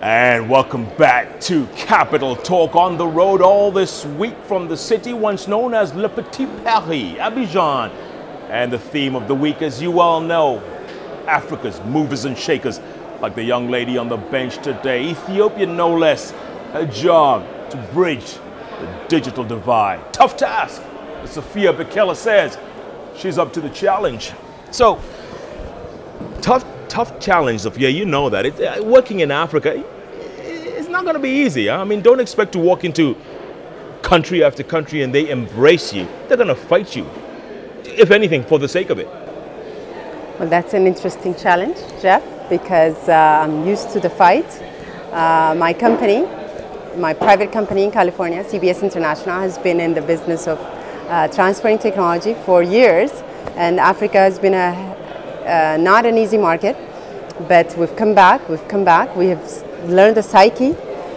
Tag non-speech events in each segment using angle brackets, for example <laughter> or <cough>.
And welcome back to Capital Talk on the road all this week from the city once known as Le Petit Paris, Abidjan. And the theme of the week, as you all know, Africa's movers and shakers, like the young lady on the bench today, Ethiopia no less, a job to bridge the digital divide. Tough task, as Sophia Bekele says. She's up to the challenge. So, tough tough challenge, Sophia. You know that. It, uh, working in Africa, it's not going to be easy. I mean, don't expect to walk into country after country and they embrace you. They're going to fight you, if anything, for the sake of it. Well, that's an interesting challenge, Jeff, because uh, I'm used to the fight. Uh, my company, my private company in California, CBS International, has been in the business of uh, transferring technology for years, and Africa has been a, uh, not an easy market, but we've come back, we've come back, we have learned the psyche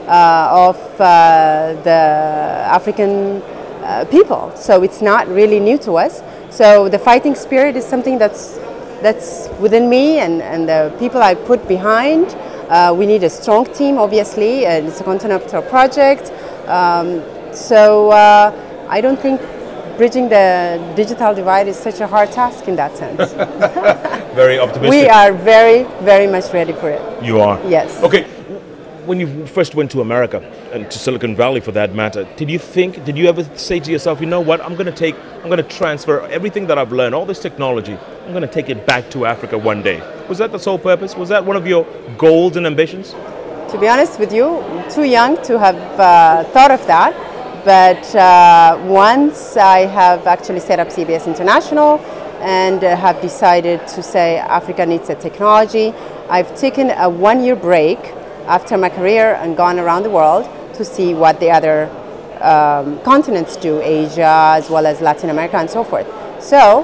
uh, of uh, the African uh, people, so it's not really new to us. So the fighting spirit is something that's, that's within me and, and the people I put behind. Uh, we need a strong team, obviously, and it's a continental project. Um, so I don't think bridging the digital divide is such a hard task in that sense. <laughs> very optimistic. We are very, very much ready for it. You are? Yes. Okay. When you first went to America and to Silicon Valley for that matter, did you think, did you ever say to yourself, you know what, I'm going to take, I'm going to transfer everything that I've learned, all this technology, I'm going to take it back to Africa one day? Was that the sole purpose? Was that one of your goals and ambitions? To be honest with you, too young to have uh, thought of that but uh, once I have actually set up CBS International and uh, have decided to say Africa needs a technology, I've taken a one year break after my career and gone around the world to see what the other um, continents do, Asia as well as Latin America and so forth. So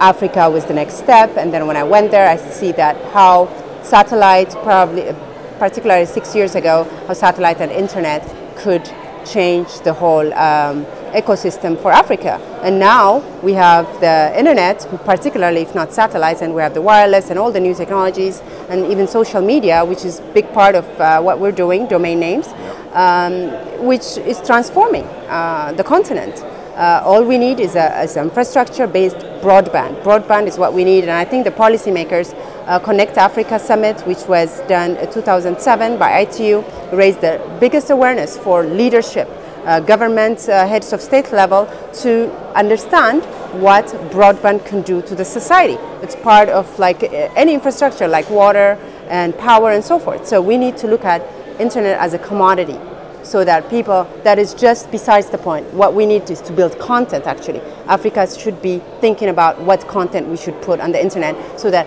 Africa was the next step and then when I went there I see that how satellites probably particularly six years ago how satellite and internet could change the whole um, ecosystem for Africa. And now we have the internet, particularly if not satellites, and we have the wireless and all the new technologies, and even social media, which is a big part of uh, what we're doing, domain names, um, which is transforming uh, the continent. Uh, all we need is an infrastructure-based broadband. Broadband is what we need, and I think the policymakers uh, Connect Africa Summit, which was done in 2007 by ITU, raised the biggest awareness for leadership, uh, government uh, heads of state level to understand what broadband can do to the society. It's part of like any infrastructure like water and power and so forth. So we need to look at internet as a commodity so that people, that is just besides the point. What we need is to build content actually. Africa should be thinking about what content we should put on the internet so that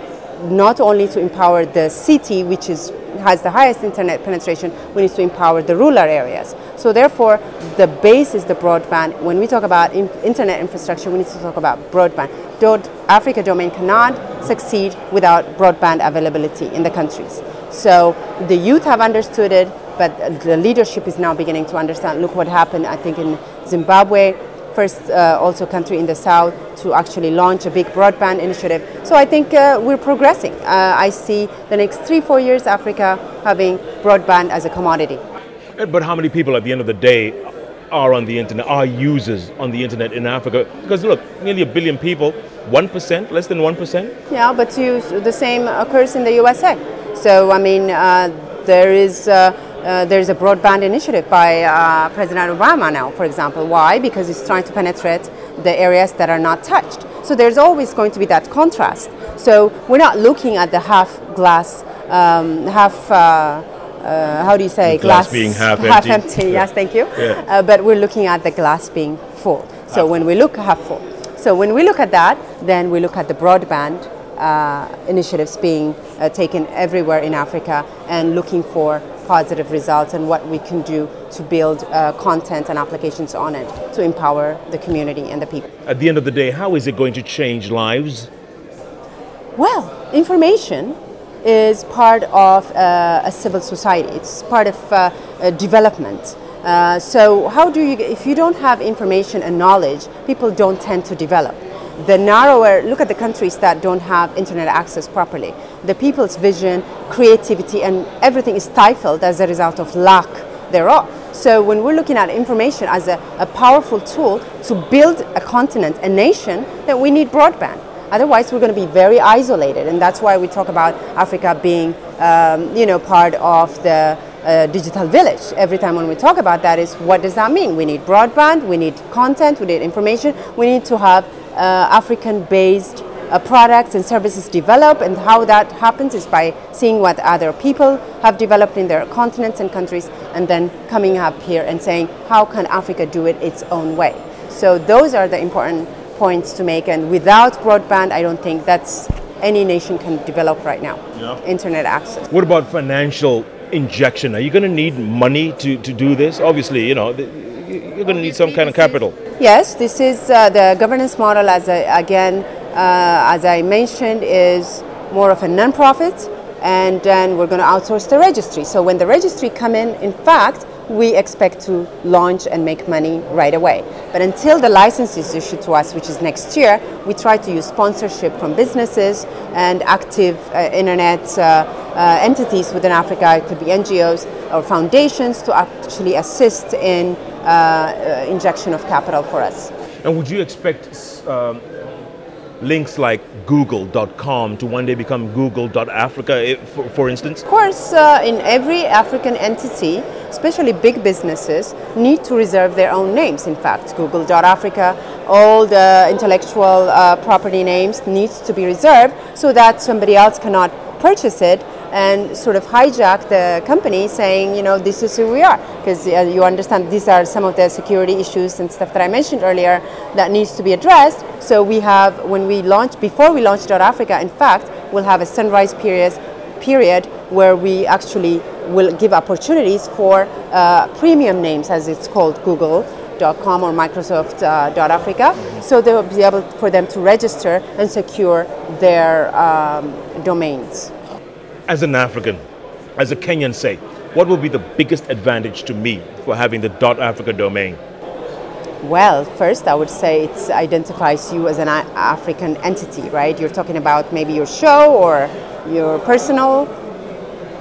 not only to empower the city, which is, has the highest internet penetration, we need to empower the rural areas. So therefore, the base is the broadband. When we talk about in internet infrastructure, we need to talk about broadband. Dot Africa domain cannot succeed without broadband availability in the countries. So the youth have understood it, but the leadership is now beginning to understand. Look what happened, I think, in Zimbabwe, first uh, also country in the south to actually launch a big broadband initiative. So I think uh, we're progressing. Uh, I see the next three, four years Africa having broadband as a commodity. But how many people at the end of the day are on the internet, are users on the internet in Africa? Because look, nearly a billion people, 1%, less than 1%? Yeah, but you, the same occurs in the USA. So, I mean, uh, there is uh, uh, there's a broadband initiative by uh, President Obama now, for example. Why? Because he's trying to penetrate the areas that are not touched. So there's always going to be that contrast. So we're not looking at the half glass, um, half. Uh, uh how do you say glass, glass being half, <laughs> half empty. empty. Yes, thank you. Yeah. Uh, but we're looking at the glass being full. So half when we look half full. So when we look at that, then we look at the broadband initiatives being uh, taken everywhere in Africa and looking for positive results and what we can do to build uh, content and applications on it to empower the community and the people. At the end of the day, how is it going to change lives? Well, information is part of uh, a civil society. It's part of uh, development. Uh, so how do you, if you don't have information and knowledge, people don't tend to develop. The narrower, look at the countries that don't have internet access properly. The people's vision, creativity, and everything is stifled as a result of lack thereof. So when we're looking at information as a, a powerful tool to build a continent, a nation, then we need broadband. Otherwise, we're going to be very isolated, and that's why we talk about Africa being, um, you know, part of the uh, digital village. Every time when we talk about that is what does that mean? We need broadband, we need content, we need information, we need to have African-based uh, products and services develop and how that happens is by seeing what other people have developed in their continents and countries and then coming up here and saying how can Africa do it its own way. So those are the important points to make and without broadband I don't think that's any nation can develop right now. Yeah. Internet access. What about financial injection? Are you going to need money to, to do this? Obviously, you know, you're going to need some kind of capital. Yes, this is uh, the governance model, as I, again, uh, as I mentioned, is more of a non-profit, and then we're going to outsource the registry. So when the registry come in, in fact, we expect to launch and make money right away. But until the license is issued to us, which is next year, we try to use sponsorship from businesses and active uh, internet uh, uh, entities within Africa. It could be NGOs or foundations to actually assist in injection of capital for us. And would you expect um, links like google.com to one day become google.africa, for, for instance? Of course, uh, in every African entity, especially big businesses, need to reserve their own names. In fact, google.africa, all the intellectual uh, property names needs to be reserved so that somebody else cannot purchase it and sort of hijack the company saying, you know, this is who we are. Because uh, you understand these are some of the security issues and stuff that I mentioned earlier that needs to be addressed. So we have, when we launch, before we launch Africa, in fact, we'll have a sunrise period, period where we actually will give opportunities for uh, premium names, as it's called, Google.com or Microsoft.Africa. Uh, so they will be able for them to register and secure their um, domains as an African, as a Kenyan, say, what will be the biggest advantage to me for having the .Africa domain? Well, first I would say it identifies you as an African entity, right? You're talking about maybe your show or your personal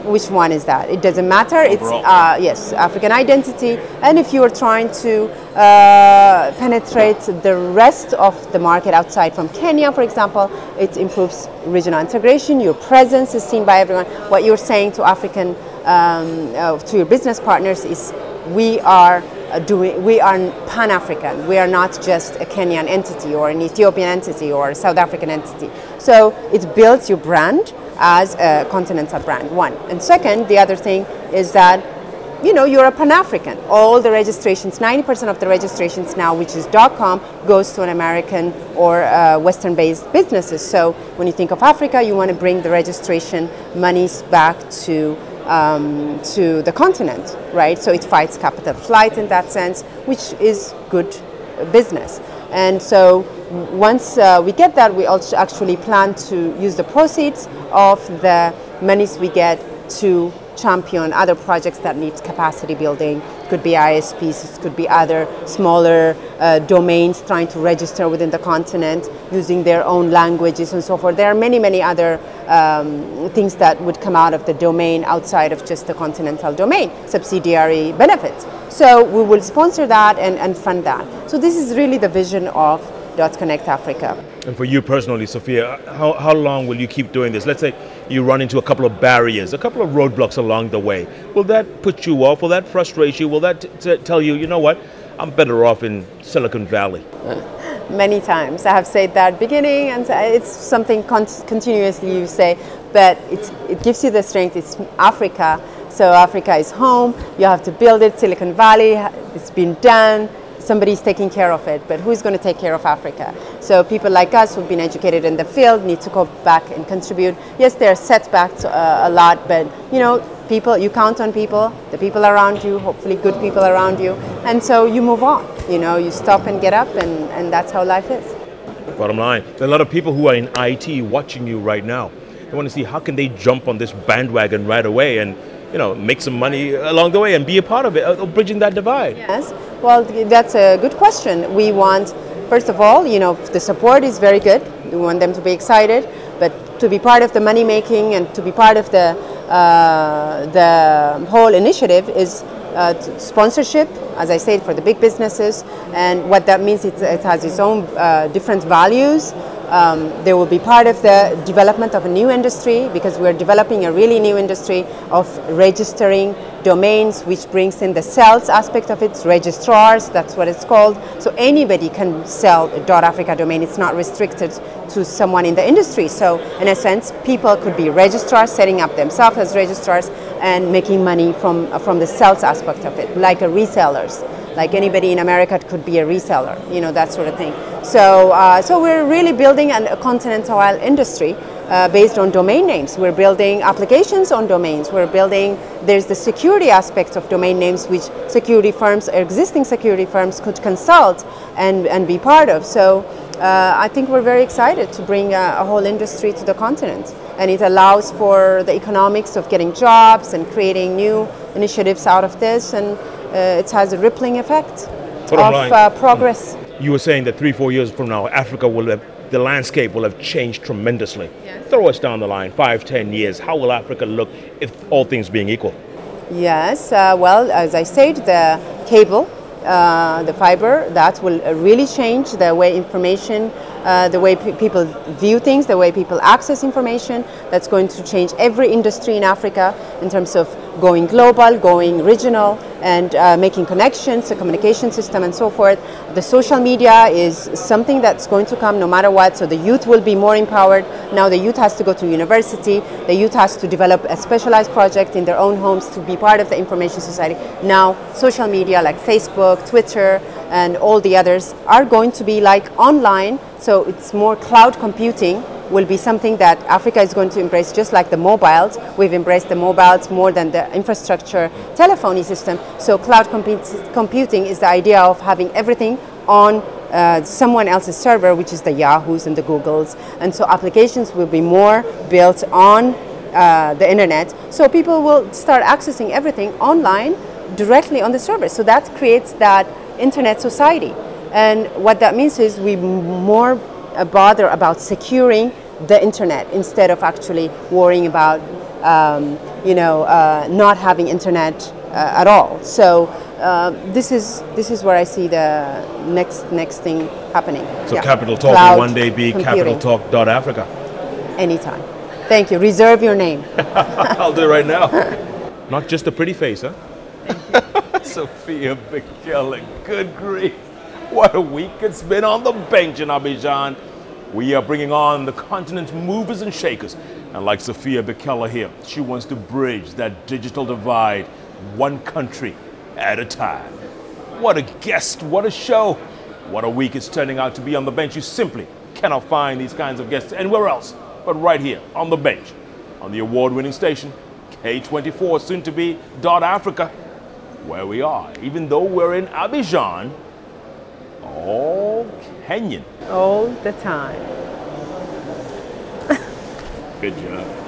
which one is that? It doesn't matter. It's uh, yes, African identity. And if you are trying to uh, penetrate the rest of the market outside from Kenya, for example, it improves regional integration. Your presence is seen by everyone. What you're saying to African, um, uh, to your business partners is, we are doing, we are pan-African. We are not just a Kenyan entity or an Ethiopian entity or a South African entity. So it builds your brand as a continental brand, one. And second, the other thing is that you know, you're a Pan-African. All the registrations, 90% of the registrations now, which is .com, goes to an American or uh, Western-based businesses. So when you think of Africa, you want to bring the registration monies back to um, to the continent, right? So it fights capital flight in that sense, which is good business. And so once uh, we get that, we also actually plan to use the proceeds of the monies we get to champion other projects that need capacity building. Could be ISPs, it could be other smaller uh, domains trying to register within the continent using their own languages and so forth. There are many, many other um, things that would come out of the domain outside of just the continental domain, subsidiary benefits. So we will sponsor that and, and fund that. So this is really the vision of Dot Connect Africa. And for you personally, Sophia, how, how long will you keep doing this? Let's say you run into a couple of barriers, a couple of roadblocks along the way. Will that put you off? Will that frustrate you? Will that tell you, you know what, I'm better off in Silicon Valley? <laughs> Many times. I have said that beginning, and it's something con continuously you say, but it gives you the strength. It's Africa so Africa is home, you have to build it, Silicon Valley, it's been done, somebody's taking care of it, but who's going to take care of Africa? So people like us who've been educated in the field need to go back and contribute. Yes, there are setbacks uh, a lot, but you know, people, you count on people, the people around you, hopefully good people around you, and so you move on. You know, you stop and get up, and, and that's how life is. Bottom line, there are a lot of people who are in IT watching you right now. They want to see how can they jump on this bandwagon right away and you know, make some money along the way and be a part of it, uh, bridging that divide? Yes, well, that's a good question. We want First of all, you know, the support is very good. We want them to be excited, but to be part of the money making and to be part of the uh, the whole initiative is uh, sponsorship, as I said, for the big businesses. And what that means, it, it has its own uh, different values. Um, they will be part of the development of a new industry because we're developing a really new industry of registering domains, which brings in the sales aspect of it, registrars, that's what it's called. So anybody can sell a .africa domain. It's not restricted to someone in the industry. So in a sense, people could be registrars, setting up themselves as registrars and making money from, from the sales aspect of it, like a resellers like anybody in America could be a reseller, you know, that sort of thing. So, uh, so we're really building an, a continental industry uh, based on domain names. We're building applications on domains. We're building, there's the security aspect of domain names which security firms, existing security firms could consult and, and be part of. So uh, I think we're very excited to bring a, a whole industry to the continent. And it allows for the economics of getting jobs and creating new initiatives out of this. And it has a rippling effect Bottom of uh, progress. You were saying that three, four years from now, Africa will have, the landscape will have changed tremendously. Yes. Throw us down the line, five, ten years. How will Africa look if all things being equal? Yes, uh, well, as I said, the cable, uh, the fiber, that will really change the way information uh, the way pe people view things, the way people access information. That's going to change every industry in Africa in terms of going global, going regional, and uh, making connections, a communication system, and so forth. The social media is something that's going to come no matter what. So the youth will be more empowered. Now the youth has to go to university. The youth has to develop a specialized project in their own homes to be part of the information society. Now social media like Facebook, Twitter, and all the others are going to be like online so it's more cloud computing will be something that Africa is going to embrace just like the mobiles. We've embraced the mobiles more than the infrastructure telephony system. So cloud computing is the idea of having everything on uh, someone else's server, which is the Yahoos and the Googles. And so applications will be more built on uh, the internet. So people will start accessing everything online directly on the server. So that creates that internet society. And what that means is we more bother about securing the internet instead of actually worrying about, um, you know, uh, not having internet uh, at all. So uh, this is this is where I see the next next thing happening. So yeah. Capital Talk Cloud will one day be Capital Talk Africa. Anytime. Thank you. Reserve your name. <laughs> I'll do it right now. <laughs> Not just a pretty face, huh? Sophia Bekele, good grief. What a week it's been on the bench in Abidjan. We are bringing on the continent's movers and shakers. And like Sophia Bekele here, she wants to bridge that digital divide one country at a time. What a guest, what a show. What a week it's turning out to be on the bench. You simply cannot find these kinds of guests anywhere else but right here on the bench on the award-winning station K24, soon to be Dot Africa, where we are. Even though we're in Abidjan, all Kenyan. All the time. Good job.